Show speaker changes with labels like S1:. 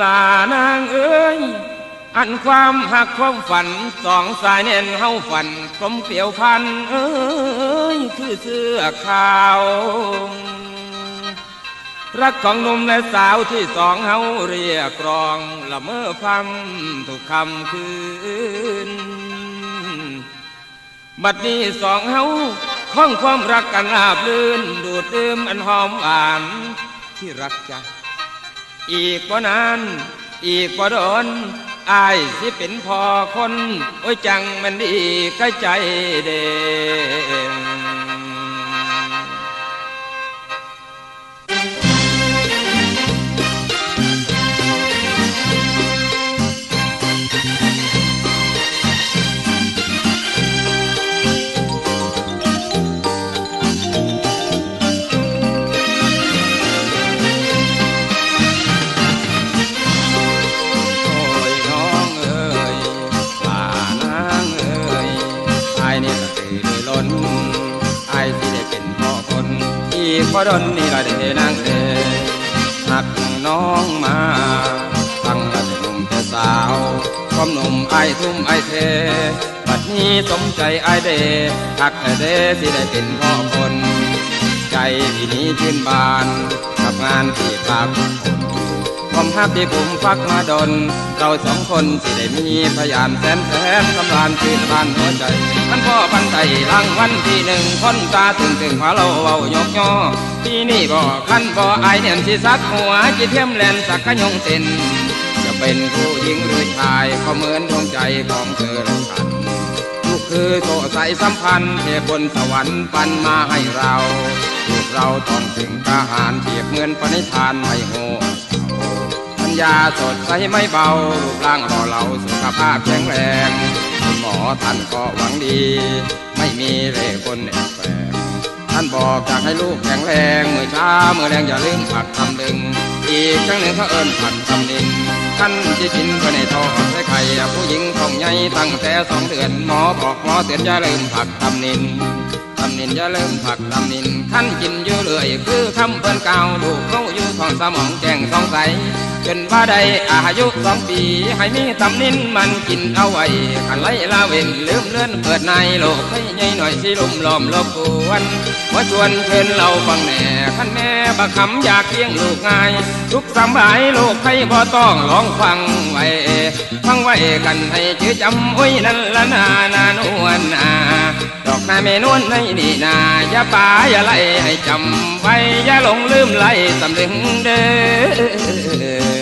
S1: ลานางเอ้ย อันความหักความฝันสองสายแน่นเฮาฝันกลมเกลียวพัน เอ้ย คือเสื้อขาว รักของหนุ่มและสาวที่สองเฮาเรียกรอง ละเมอพัมทุกคำคืน บัดนี้สองเฮาข้องความรักกันอาบลื่น ดูดดื่มอันหอมหวานที่รักจ้ะ อีกบ่นาน อีกบ่โดนอายสิเป็นพอคน โอ้ยจังมันดีใกล้ใจเด่น ตื่นล้นอายสิได้เป็นพ่อคน อีกพอดนนี่ละเดนางเอ๋ยหักน้องมา ตั้งแต่หนุ่มแต่สาวความหนุ่มไอายทุ่มไอายเทบัดนี้สมใจไอายเดหักแต่เดสิได้เป็นพ่อคน ใจที่นี้ชื่นบาน กับงานที่ปากคน ความฮักที่ผมฟักมาดน เราสองคนสิได้มีพยานแสนแสนสำราญชื่นบานหัวใจมันพ่อพันไทยรางวันที่หนึ่งคนตาถึงถึงพาเราเว้ายกย่อที่นี่บ่คันบ่อเนี่ยสิสักหัวจิเทียมแลนสักขยงเต็นจะเป็นผู้หญิงหรือชายก็เหมือนดวงใจของเธอและฉันลูกคือโตใสสัมพันธ์เทพบนสวรรค์ปันมาให้เราลูกเราต้องถึงทหารเทียบเหมือนปณิธานไม่โง่ ปัญญาสดใสไม่เบารูปร่างห่อเหลาสุขภาพแข็งแรงคุณหมอท่านก็หวังดี ไม่มีเล่คนแอบแฝงท่านบอกอยากให้ลูกแข็งแรงมือช้ามือแรงอย่าลืมผัดทำลึง อีกครั้งหนึ่งเขาเอิ้นผัดทำนินท่านที่กินก็ในท้องใส่ไข่ผู้หญิงท้องใหญ่ตั้งแต่สองเดือนหมอบอกหมอเตือนอย่าลืมผักทำนินทำนินอย่าลืมผักทำนินท่านกินอยู่เลยคือคำเพิ่นเก่าลูกเขาอยู่ท้องสมองแจ้งสองใส จนว่าได้อายุสองปี ให้มีตำนินมันกินเอาไว้ขันไล่ลาเวนลืมเลื่อนเปิดในโลกให้ใหญ่หน่อยสิลุมล้อมรบกวนว่าชวนเชิญเราฟังแหน่ขันแม่บักคำอยากเลี้ยงลูกง่าย ทุกสบายโลกให้บ่ต้องลองฟังไว้ฟังไว้กันให้จือจำไว้ยนั่นละนานานวลนาดอกนาเมนวลในนี่นาอย่าป่าอย่าไล่ให้จำไว้อย่าหลงลืมไล่ตำลึงเด้อ